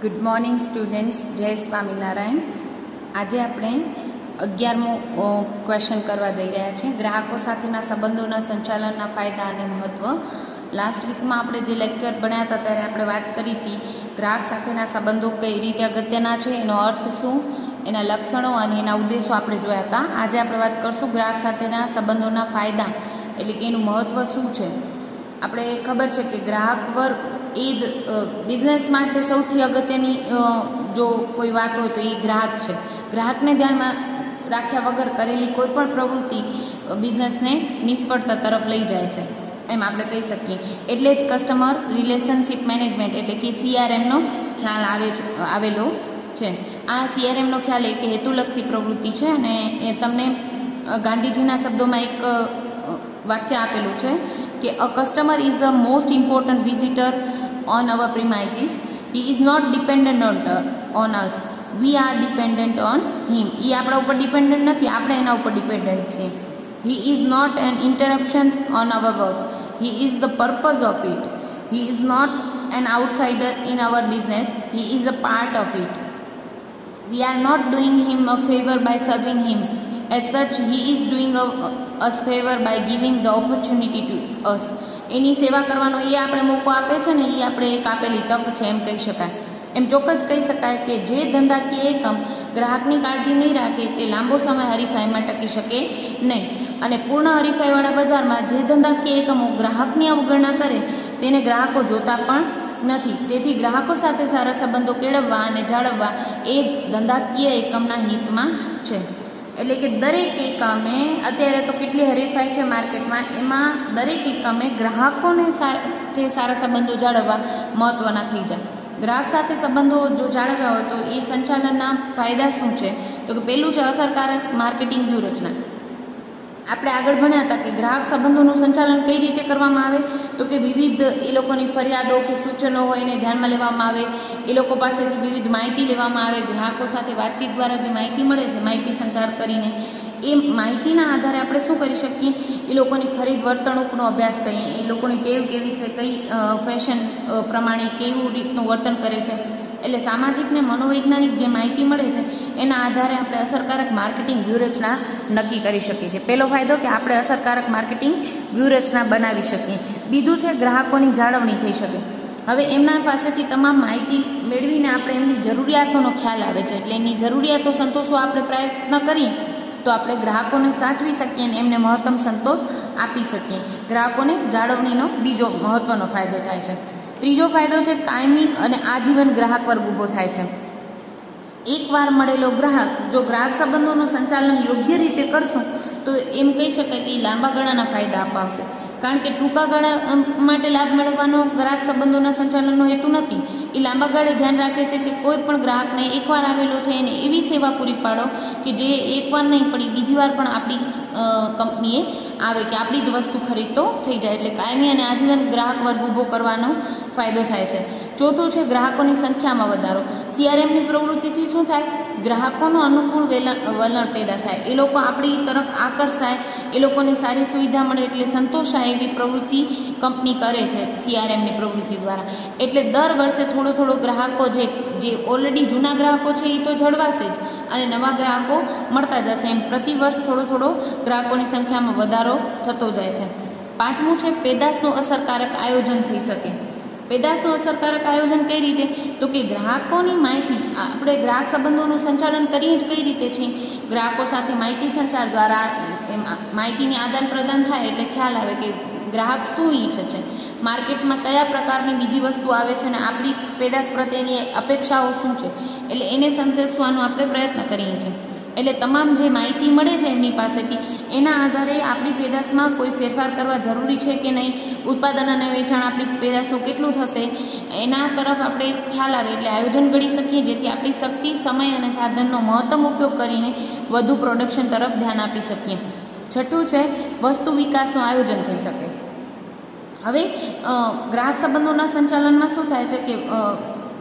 Good morning students જય સ્વામિનારાયણ આજે આપણે અગિયારમો ક્વેશ્ચન કરવા જઈ રહ્યા છીએ. ગ્રાહકો સાથેના સંબંધોના સંચાલનના ફાયદા અને મહત્ત્વ લાસ્ટ વીકમાં આપણે જે લેક્ચર ભણ્યા હતા, ત્યારે આપણે વાત કરી હતી, ગ્રાહક સાથેના સંબંધો કઈ રીતે અગત્યના છે, એનો અર્થ શું, એના લક્ષણો અને એના ઉદ્દેશો આપણે જોયા હતા. આજે આપણે વાત કરશું ગ્રાહક સાથેના સંબંધોના ફાયદા, એટલે કે એનું મહત્ત્વ શું છે. આપણે ખબર છે કે ગ્રાહક વર્ગ એ જ બિઝનેસ માટે સૌથી અગત્યની જો કોઈ વાત હોય તો એ ગ્રાહક છે. ગ્રાહકને ધ્યાનમાં રાખ્યા વગર કરેલી કોઈ પણ પ્રવૃત્તિ બિઝનેસને નિષ્ફળતા તરફ લઈ જાય છે. એમ આપણે કહી શકીએ. એટલે જ કસ્ટમર રિલેશનશિપ મેનેજમેન્ટ એટલે કે સીઆરએમનો ખ્યાલ આવે આવેલો છે. આ સીઆરએમનો ખ્યાલ એક હેતુલક્ષી પ્રવૃત્તિ છે અને એ તમને ગાંધીજીના શબ્દોમાં એક વાક્ય આપેલું છે. કે a customer is a most important visitor on our premises he is not dependent on us we are dependent on him એ આપણા ઉપર ડિપેન્ડન્ટ નથી આપણે એના ઉપર ડિપેન્ડન્ટ છીએ he is not an interruption on our work he is the purpose of it he is not an outsider in our business he is a part of it we are not doing him a favour by serving As such he is doing us favour by giving the opportunity to us એની સેવા કરવાનો એ આપણે મોકો આપે છે ને, એ આપણે એક આપેલી તક છે, એમ કહી શકાય. એમ ચોક્કસ કહી શકાય કે જે ધંધાકીય એકમ ગ્રાહકની કાળજી નહીં રાખે, તે લાંબો સમય હરીફાઈમાં ટકી શકે નહીં. અને પૂર્ણ હરીફાઈવાળા બજારમાં જે ધંધાકીય એકમો ગ્રાહકની અવગણના કરે, તેને ગ્રાહકો જોતા પણ નથી. તેથી ગ્રાહકો સાથે સારા સંબંધો કેળવવા અને જાળવવા એ ધંધાકીય એકમના હિતમાં છે. એટલે કે દરેક એકમે, અત્યારે તો કેટલી હરીફાઈ છે માર્કેટમાં, એમાં દરેક એકમે ગ્રાહકોને સાથે સારા સંબંધો જાળવવા મહત્ત્વના થઈ જાય. ગ્રાહક સાથે સંબંધો જો જાળવ્યા હોય તો એ સંચાલનના ફાયદા શું છે? તો કે પહેલું છે અસરકારક માર્કેટિંગ વ્યૂહરચના. આપણે આગળ ભણ્યા હતા કે ગ્રાહક સંબંધોનું સંચાલન કઈ રીતે કરવામાં આવે, તો કે વિવિધ એ લોકોની ફરિયાદો કે સૂચનો હોય એને ધ્યાનમાં લેવામાં આવે, એ લોકો પાસેથી વિવિધ માહિતી લેવામાં આવે, ગ્રાહકો સાથે વાતચીત દ્વારા જે માહિતી મળે છે, માહિતી સંચાર કરીને, એ માહિતીના આધારે આપણે શું કરી શકીએ? એ લોકોની ખરીદ વર્તણૂકનો અભ્યાસ કરીએ, એ લોકોની ટેવ કેવી છે, કઈ ફેશન પ્રમાણે કેવું રીતનું વર્તન કરે છે એટલે સામાજિક ને મનોવૈજ્ઞાનિક જે માહિતી મળે છે, એના આધારે આપણે અસરકારક માર્કેટિંગ વ્યૂહરચના નક્કી કરી શકીએ છીએ. પહેલો ફાયદો કે આપણે અસરકારક માર્કેટિંગ વ્યૂહરચના બનાવી શકીએ. બીજું છે ગ્રાહકોની જાળવણી થઈ શકે. હવે એમના પાસેથી તમામ માહિતી મેળવીને આપણે એમની જરૂરિયાતોનો ખ્યાલ આવે છે. એટલે એની જરૂરિયાતો સંતોષવા આપણે પ્રયત્ન કરીએ, તો આપણે ગ્રાહકોને સાચવી શકીએ અને એમને મહત્તમ સંતોષ આપી શકીએ. ગ્રાહકોને જાળવણીનો બીજો મહત્ત્વનો ફાયદો થાય છે. ત્રીજો ફાયદો છે કાયમી અને આજીવન ગ્રાહક વર્ગ ઊભો થાય છે. એકવાર મળેલો ગ્રાહક જો ગ્રાહક સંબંધોનું સંચાલન યોગ્ય રીતે કરશું, તો એમ કહી શકાય કે એ લાંબા ગાળાના ફાયદા અપાવશે. કારણ કે ટૂંકા ગાળા માટે લાભ મેળવવાનો ગ્રાહક સંબંધોના સંચાલનનો હેતુ નથી. એ લાંબા ગાળે ધ્યાન રાખે છે કે કોઈ પણ ગ્રાહકને એકવાર આવેલો છે એને એવી સેવા પૂરી પાડો કે જે એકવાર નહીં પડી બીજી વાર પણ આપણી કંપનીએ આવે કે આપણી જ વસ્તુ ખરીદતો થઈ જાય. એટલે કાયમી અને આજીવન ગ્રાહક વર્ગ ઊભો કરવાનો ફાયદો થાય છે. ચોથું છે ગ્રાહકોની સંખ્યામાં વધારો. સીઆરએમની પ્રવૃત્તિથી શું થાય? ગ્રાહકોનું અનુકૂળ વેલણ પેદા થાય. એ લોકો આપણી તરફ આકર્ષાય, એ લોકોને સારી સુવિધા મળે એટલે સંતોષાય એવી પ્રવૃત્તિ કંપની કરે છે સીઆરએમની પ્રવૃત્તિ દ્વારા. એટલે દર વર્ષે થોડો થોડો ગ્રાહકો જે ઓલરેડી જૂના ગ્રાહકો છે એ તો જળવાશે જ. અને નવા ગ્રાહકો મળતા જશે એમ પ્રતિ વર્ષ થોડો થોડો ગ્રાહકોની સંખ્યામાં વધારો થતો જાય છે. પાંચમું છે, પેદાશનું અસરકારક આયોજન થઈ શકે. પેદાશનું અસરકારક આયોજન કઈ રીતે? તો કે ગ્રાહકોની માહિતી, આપણે ગ્રાહક સંબંધોનું સંચાલન કરીએ જ કઈ રીતે છીએ? ગ્રાહકો સાથે માહિતી સંચાર દ્વારા માહિતીની આદાન પ્રદાન થાય એટલે ખ્યાલ આવે કે ગ્રાહક શું ઈચ્છે છે. માર્કેટમાં કયા પ્રકારની બીજી વસ્તુ આવે છે અને આપણી પેદાશ પ્રત્યેની અપેક્ષાઓ શું છે? એટલે એને સંતોષવાનો આપણે પ્રયત્ન કરીએ છીએ. એટલે તમામ જે માહિતી મળે છે એમની પાસેથી, એના આધારે આપણી પેદાશમાં કોઈ ફેરફાર કરવા જરૂરી છે કે નહીં? ઉત્પાદન અને વેચાણ આપણી પેદાશનું કેટલું થશે? એના તરફ આપણે ખ્યાલ આવે એટલે આયોજન ઘડી શકીએ, જેથી આપણી શક્તિ, સમય અને સાધનનો મહત્તમ ઉપયોગ કરીને વધુ પ્રોડક્શન તરફ ધ્યાન આપી શકીએ. છઠ્ઠું છે, વસ્તુ વિકાસનું આયોજન થઈ શકે. હવે ગ્રાહક સંબંધોના સંચાલનમાં શું થાય છે કે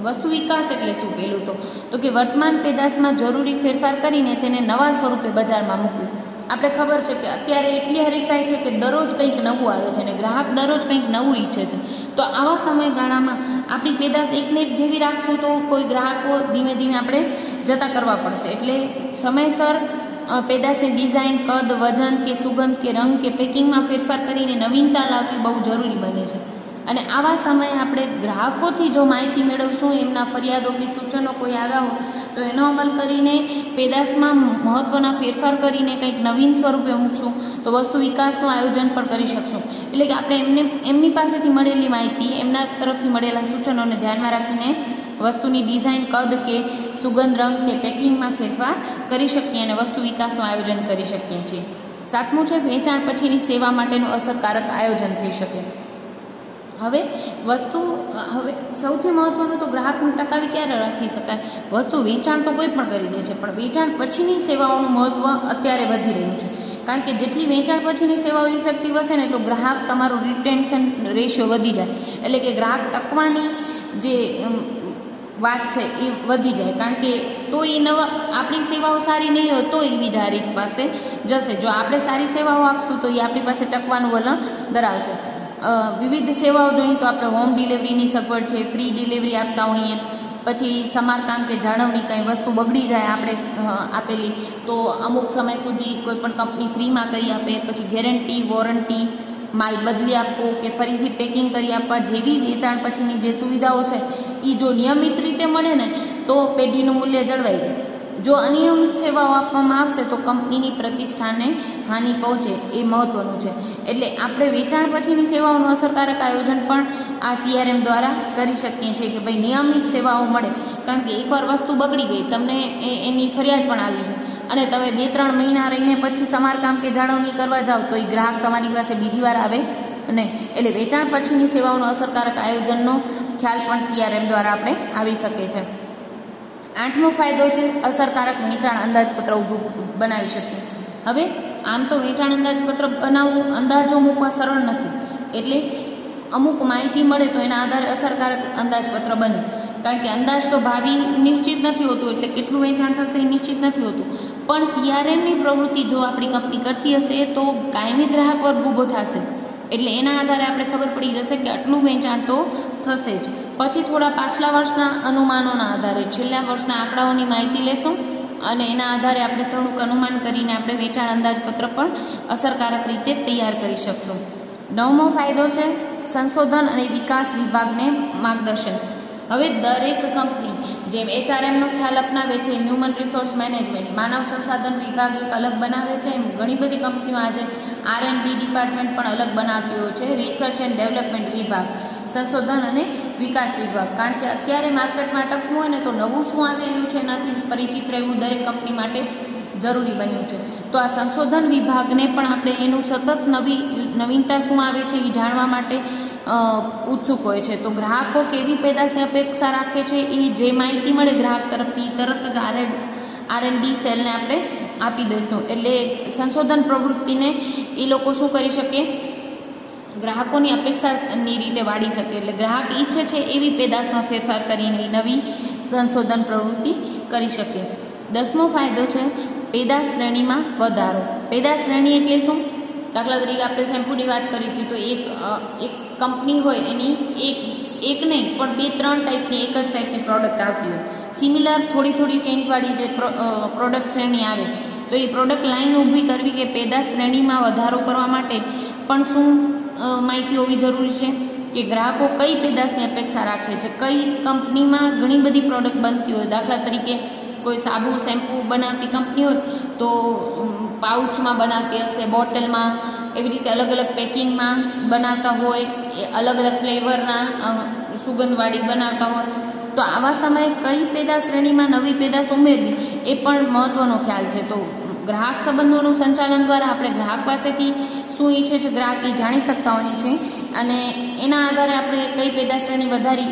વસ્તુ વિકાસ એટલે શું પહેલું તો? તો કે વર્તમાન પેદાશમાં જરૂરી ફેરફાર કરીને તેને નવા સ્વરૂપે બજારમાં મૂકવું. આપણે ખબર છે કે અત્યારે એટલી હરીફાઈ છે કે દરરોજ કંઈક નવું આવે છે અને ગ્રાહક દરરોજ કંઈક નવું ઈચ્છે છે. તો આવા સમયગાળામાં આપણી પેદાશ એકને એક જેવી રાખશું તો કોઈ ગ્રાહકો ધીમે ધીમે આપણે જતા કરવા પડશે. એટલે સમયસર પેદાશની ડિઝાઇન, કદ, વજન કે સુગંધ કે રંગ કે પેકિંગમાં ફેરફાર કરીને નવીનતા લાવવી બહુ જરૂરી બને છે. અને આવા સમયે આપણે ગ્રાહકોથી જો માહિતી મેળવશું, એમના ફરિયાદો કે સૂચનો કોઈ આવ્યા હોય, તો એનો અમલ કરીને પેદાશમાં મહત્ત્વના ફેરફાર કરીને કંઈક નવીન સ્વરૂપે મૂકશું, તો વસ્તુ વિકાસનું આયોજન પણ કરી શકશું. એટલે કે આપણે એમને, એમની પાસેથી મળેલી માહિતી, એમના તરફથી મળેલા સૂચનોને ધ્યાનમાં રાખીને વસ્તુની ડિઝાઇન, કદ કે સુગંધ, રંગ કે પેકિંગમાં ફેરફાર કરી શકીએ અને વસ્તુ વિકાસનું આયોજન કરી શકીએ છીએ. સાતમું છે, વેચાણ પછીની સેવા માટેનું અસરકારક આયોજન થઈ શકે. હવે વસ્તુ, હવે સૌથી મહત્ત્વનું તો ગ્રાહકને ટકાવી ક્યારે રાખી શકાય? વસ્તુ વેચાણ તો કોઈ પણ કરી દે છે, પણ વેચાણ પછીની સેવાઓનું મહત્ત્વ અત્યારે વધી રહ્યું છે. કારણ કે જેટલી વેચાણ પછીની સેવાઓ ઇફેક્ટિવ હશે ને એટલું ગ્રાહક તમારું રિટેન્શન રેશિયો વધી જાય. એટલે કે ગ્રાહક ટકવાની જે વાત છે એ વધી જાય. કારણ કે તો એ નવા, આપણી સેવાઓ સારી નહીં હોય, તો એ બીજા પાસે જશે. જો આપણે સારી સેવાઓ આપશું, તો એ આપણી પાસે ટકવાનું વલણ ધરાવશે. વિવિધ સેવાઓ જોઈએ તો આપણે હોમ ડિલિવરીની સગવડ છે, ફ્રી ડિલિવરી આપતા હોઈએ. પછી સમારકામ કે જાળવણી કંઈ વસ્તુ બગડી જાય આપણે આપેલી, તો અમુક સમય સુધી કોઈ પણ કંપની ફ્રીમાં કરી આપે. પછી ગેરંટી, વોરંટી માલ બદલી આપવો કે ફરીથી પેકિંગ કરી આપવા જેવી વેચાણ પછીની જે સુવિધાઓ છે એ જો નિયમિત રીતે મળે ને, તો પેઢીનું મૂલ્ય જળવાઈ રહે. જો અનિયમિત સેવાઓ આપવામાં આવશે, તો કંપનીની પ્રતિષ્ઠાને હાનિ પહોંચે એ મહત્ત્વનું છે. એટલે આપણે વેચાણ પછીની સેવાઓનું અસરકારક આયોજન પણ આ સીઆરએમ દ્વારા કરી શકીએ છીએ કે ભાઈ નિયમિત સેવાઓ મળે. કારણ કે એકવાર વસ્તુ બગડી ગઈ, તમને એની ફરિયાદ પણ આવી છે. અને તમે બે ત્રણ મહિના રહીને પછી સમારકામ કે જાળવણી કરવા જાઓ તો એ ગ્રાહક તમારી પાસે બીજી વાર આવે. નહીં એટલે વેચાણ પછીની સેવાઓનો અસરકારક આયોજનનો ખ્યાલ પણ સીઆરએમ દ્વારા આપણે આવી શકે છે. આઠમો ફાયદો છે, અસરકારક વેચાણ અંદાજપત્ર ઊભું બનાવી શકીએ. હવે, આમ તો વેચાણ અંદાજપત્ર બનાવવું અંદાજો મૂકવા સરળ નથી. એટલે અમુક માહિતી મળે તો એના આધારે અસરકારક અંદાજપત્ર બને. કારણ કે અંદાજ તો ભાવિ નિશ્ચિત નથી હોતું, એટલે કેટલું વેચાણ થશે એ નિશ્ચિત નથી હોતું. પણ સીઆરએમની પ્રવૃત્તિ જો આપણી કંપની કરતી હશે, તો કાયમી ગ્રાહક વર્ગ ઊભો થશે. એટલે એના આધારે આપણે ખબર પડી જશે કે આટલું વેચાણ તો થશે જ. પછી થોડા પાછલા વર્ષના અનુમાનોના આધારે, છેલ્લા વર્ષના આંકડાઓની માહિતી લેશું અને એના આધારે આપણે થોડુંક અનુમાન કરીને આપણે વેચાણ અંદાજપત્ર પણ અસરકારક રીતે તૈયાર કરી શકશું. નવમો ફાયદો છે સંશોધન અને વિકાસ વિભાગને માર્ગદર્શન. હવે દરેક કંપની જેમ એચઆરએમનો ખ્યાલ અપનાવે છે હ્યુમન રિસોર્સ મેનેજમેન્ટ માનવ સંસાધન વિભાગ એક અલગ બનાવે છે, એમ ઘણી બધી કંપનીઓ આજે આર એન્ડ ડી ડિપાર્ટમેન્ટ પણ અલગ બનાવ્યો છે રિસર્ચ એન્ડ ડેવલપમેન્ટ વિભાગ, સંશોધન અને વિકાસ વિભાગ. કારણ કે અત્યારે માર્કેટમાં ટકવું હોય ને તો નવું શું આવી રહ્યું છે એનાથી પરિચિત રહેવું દરેક કંપની માટે જરૂરી બન્યું છે. તો આ સંશોધન વિભાગને પણ આપણે એનું સતત નવી નવીનતા શું આવે છે એ જાણવા માટે ઉત્સુક હોય છે. તો ગ્રાહકો કેવી પેદાશની અપેક્ષા રાખે છે એ જે માહિતી મળે ગ્રાહક તરફથી, તરત જ આર આર એન ડી સેલને આપણે આપી દઈશું. એટલે સંશોધન પ્રવૃત્તિને એ લોકો શું કરી શકે? ગ્રાહકોની અપેક્ષાની રીતે વાળી શકે. એટલે ગ્રાહક ઈચ્છે છે એવી પેદાશમાં ફેરફાર કરીને નવી સંશોધન પ્રવૃત્તિ કરી શકે. દસમો ફાયદો છે પેદાશ શ્રેણીમાં વધારો. પેદાશ શ્રેણી એટલે શું? દાખલા તરીકે આપણે શેમ્પૂની વાત કરી હતી તો એક એક કંપની હોય એની એક એક નહીં, પણ બે, ત્રણ ટાઈપની એક જ ટાઈપની પ્રોડક્ટ આવતી હોય. સિમિલર થોડી થોડી ચેન્જવાળી જે પ્રોડક્ટ શ્રેણી આવે. તો એ પ્રોડક્ટ લાઈન ઊભી કરવી કે પેદાશ શ્રેણીમાં વધારો કરવા માટે? પણ શું માહિતી હોવી જરૂરી છે? કે ગ્રાહકો કઈ પેદાશની અપેક્ષા રાખે છે? કઈ કંપનીમાં ઘણી બધી પ્રોડક્ટ બનતી હોય? દાખલા તરીકે કોઈ સાબુ, શેમ્પૂ બનાવતી કંપની હોય તો પાઉચમાં બનાવતી હશે, બોટલમાં, એવી રીતે અલગ અલગ પેકિંગમાં બનાવતા હોય, એ અલગ અલગ ફ્લેવરના સુગંધવાળી બનાવતા હોય. તો આવા સમયે કઈ પેદાશ શ્રેણીમાં નવી પેદાશ ઉમેરવી, એ પણ મહત્ત્વનો ખ્યાલ છે. તો, ગ્રાહક સંબંધોનું સંચાલન દ્વારા આપણે ગ્રાહક પાસેથી શું ઈચ્છે છે ગ્રાહક એ જાણી શકતા હોઈએ છીએ. અને એના આધારે આપણે કઈ પેદાશ શ્રેણી વધારી,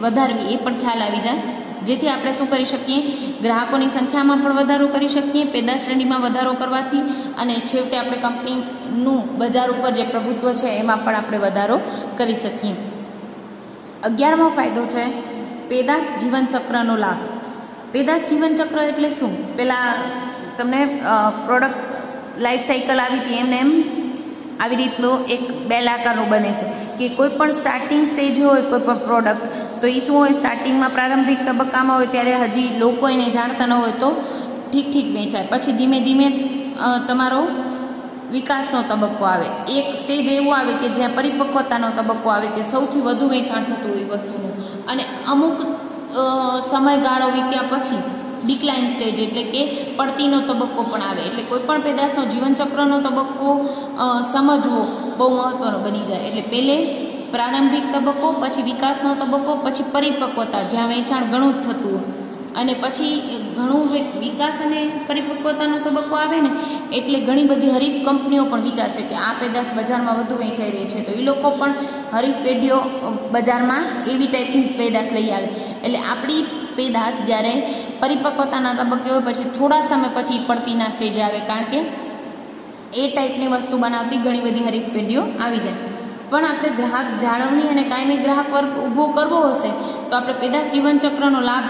વધારવી, એ પણ ખ્યાલ આવી જાય. જેથી આપણે શું કરી શકીએ? ગ્રાહકોની સંખ્યામાં પણ વધારો કરી શકીએ, પેદા શ્રેણીમાં વધારો કરવાથી અને છેવટે આપણે કંપનીનું બજાર ઉપર જે પ્રભુત્વ છે એમાં પણ આપણે વધારો કરી શકીએ. અગિયારમો ફાયદો છે પેદાશ જીવનચક્રનો લાભ. પેદાશ જીવનચક્ર એટલે શું? પહેલાં તમને પ્રોડક્ટ લાઈફ સાયકલ આવી હતી, એમને એમ આવી રીતનો એક બેલ આકારનું બને છે. કે કોઈ પણ સ્ટાર્ટિંગ સ્ટેજ હોય, કોઈ પણ પ્રોડક્ટ તો એ શું હોય સ્ટાર્ટિંગમાં પ્રારંભિક તબક્કામાં હોય, ત્યારે હજી લોકો એને જાણતા ન હોય, તો ઠીક ઠીક વેચાય. પછી ધીમે ધીમે તમારો વિકાસનો તબક્કો આવે. એક સ્ટેજ એવો આવે કે જ્યાં પરિપક્વતાનો તબક્કો આવે, કે સૌથી વધુ વેચાણ થતું હોય વસ્તુનું. અને અમુક સમયગાળો વીત્યા પછી ડિક્લાઇન સ્ટેજ એટલે કે પડતીનો તબક્કો પણ આવે. એટલે કોઈ પણ પેદાશનો જીવનચક્રનો તબક્કો સમજવો બહુ મહત્ત્વનો બની જાય. એટલે પહેલે પ્રારંભિક તબક્કો, પછી વિકાસનો તબક્કો, પછી પરિપક્વતા, જ્યાં વેચાણ ઘણું થતું અને પછી ઘણું વિકાસ અને પરિપક્વતાનો તબક્કો આવે ને, એટલે ઘણી બધી હરીફ કંપનીઓ પણ વિચારશે કે આ પેદાશ બજારમાં વધુ વેચાઈ રહી છે. તો એ લોકો પણ હરીફ પેઢીઓ બજારમાં એવી ટાઈપની પેદાશ લઈ આવે. એટલે આપણી પેદાશ જ્યારે પરિપક્વતાના તબક્કે હોય પછી થોડા સમય પછી પડતીના સ્ટેજે આવે, કારણ કે એ ટાઈપની વસ્તુ બનાવતી ઘણી બધી હરીફ પેઢીઓ આવી જાય. પણ આપણે ગ્રાહક જાળવણી અને કાયમી ગ્રાહક વર્ગ ઊભો કરવો હશે, તો આપણે પેદાશ જીવનચક્રનો લાભ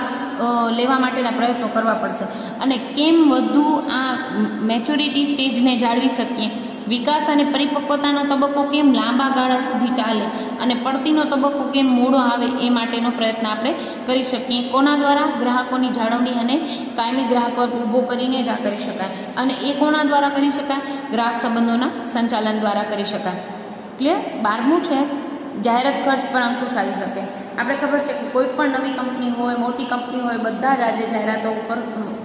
લેવા માટેના પ્રયત્નો કરવા પડશે. અને કેમ વધુ આ મેચ્યોરિટી સ્ટેજને જાળવી શકીએ? વિકાસ અને પરિપક્વતાનો તબક્કો કેમ લાંબા ગાળા સુધી ચાલે? અને પડતીનો તબક્કો કેમ મોડો આવે એ માટેનો પ્રયત્ન આપણે કરી શકીએ? કોના દ્વારા? ગ્રાહકોની જાળવણી અને કાયમી ગ્રાહકો ઊભો કરીને જ આ કરી શકાય. અને એ કોના દ્વારા કરી શકાય? ગ્રાહક સંબંધોના સંચાલન દ્વારા કરી શકાય. ક્લિયર? બારમું છે, જાહેરાત ખર્ચ પર અંકુશ આવી શકે. આપણે ખબર છે કે કોઈ પણ નવી કંપની હોય, મોટી કંપની હોય, બધા જ આજે જાહેરાતો ઉપર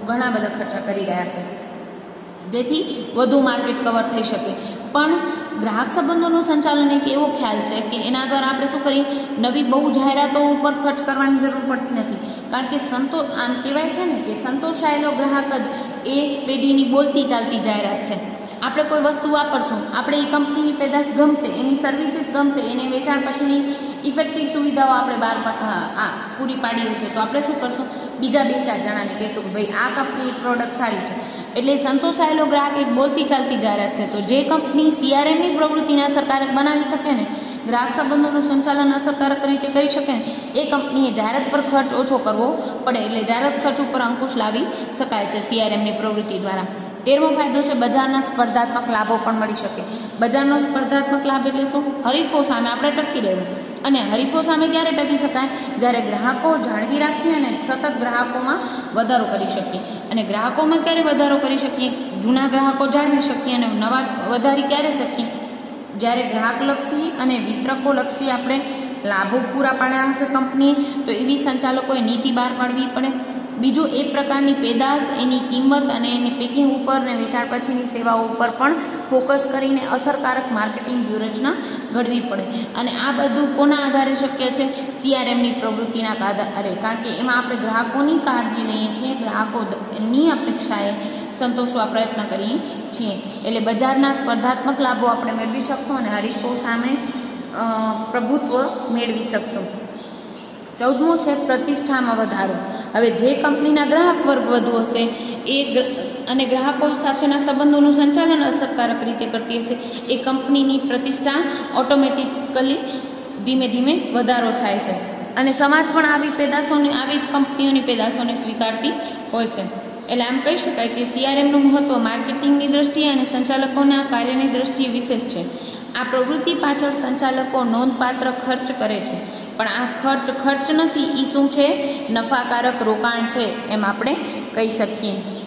ઘણા બધા ખર્ચા કરી રહ્યા છે. જેથી વધુ માર્કેટ કવર થઈ શકે. પણ ગ્રાહક સંબંધોનું સંચાલન એક એવો ખ્યાલ છે કે એના દ્વારા આપણે શું કરીએ? નવી બહુ જાહેરાતો ઉપર ખર્ચ કરવાની જરૂર પડતી નથી. કારણ કે સંતોષ આમ કહેવાય છે ને કે સંતોષાયેલો ગ્રાહક જ એ પેઢીની બોલતી ચાલતી જાહેરાત છે. આપણે કોઈ વસ્તુ વાપરશું, આપણે એ કંપનીની પેદાશ ગમશે, એની સર્વિસીસ ગમશે, એને વેચાણ પછીની ઇફેક્ટિવ સુવિધાઓ આપણે બહાર આ પૂરી પાડી હશે. તો આપણે શું કરશું? બીજા બે ચાર જણાને કહેશું કે ભાઈ, આ કંપની પ્રોડક્ટ સારી છે. એટલે સંતોષાયેલો ગ્રાહક એક બોલતી ચાલતી જાહેરાત છે. તો જે કંપની સીઆરએમની પ્રવૃત્તિને અસરકારક બનાવી શકે ને, ગ્રાહક સંબંધોનું સંચાલન અસરકારક રીતે કરી શકે એ કંપનીએ જાહેરાત પર ખર્ચ ઓછો કરવો પડે. એટલે જાહેરાત ખર્ચ ઉપર અંકુશ લાવી શકાય છે સીઆરએમની પ્રવૃત્તિ દ્વારા. તેરમો ફાયદો છે બજારના સ્પર્ધાત્મક લાભો પણ મળી શકે. બજારનો સ્પર્ધાત્મક લાભ એટલે શું? હરીફો સામે આપણે ટકી રહેવું. અને હરીફો સામે ક્યારે ટકી શકાય? જ્યારે ગ્રાહકો જાળવી રાખીએ અને સતત ગ્રાહકોમાં વધારો કરી શકીએ. અને ગ્રાહકોમાં ક્યારે વધારો કરી શકીએ? જૂના ગ્રાહકો જાળવી શકીએ અને નવા વધારી ક્યારે શકીએ? જ્યારે ગ્રાહકલક્ષી અને વિતરકોલક્ષી આપણે લાભો પૂરા પાડ્યા હશે કંપનીએ, તો એવી સંચાલકોએ નીતિ બહાર પાડવી પડે. બીજું એ પ્રકારની પેદાશ, એની કિંમત અને એની પેકિંગ ઉપર ને વેચાણ પછીની સેવાઓ ઉપર પણ ફોકસ કરીને અસરકારક માર્કેટિંગ વ્યૂહરચના ઘડવી પડે. અને આ બધું કોના આધારે શક્ય છે? સીઆરએમની પ્રવૃત્તિના આધારે. કારણ કે એમાં આપણે ગ્રાહકોની કાળજી લઈએ છીએ, ગ્રાહકોની અપેક્ષાએ સંતોષવા પ્રયત્ન કરીએ છીએ. એટલે બજારના સ્પર્ધાત્મક લાભો આપણે મેળવી શકશું અને હરીફો સામે પ્રભુત્વ મેળવી શકશું. ચૌદમું છે પ્રતિષ્ઠામાં વધારો. હવે જે કંપનીના ગ્રાહક વર્ગ વધુ હશે, એ અને ગ્રાહકો સાથેના સંબંધોનું સંચાલન અસરકારક રીતે કરતી હશે, એ કંપનીની પ્રતિષ્ઠા ઓટોમેટિકલી ધીમે ધીમે વધારો થાય છે. અને સમાજ પણ આવી પેદાશોને, આવી જ કંપનીઓની પેદાશોને સ્વીકારતી હોય છે. એટલે આમ કહી શકાય કે સીઆરએમનું મહત્ત્વ માર્કેટિંગની દ્રષ્ટિએ અને સંચાલકોના કાર્યની દ્રષ્ટિએ વિશેષ છે. આ પ્રવૃત્તિ પાછળ સંચાલકો નોંધપાત્ર ખર્ચ કરે છે. પણ આ ખર્ચ ખર્ચ નથી એ શું છે? નફાકારક રોકાણ છે, એમ આપણે કહી શકીએ.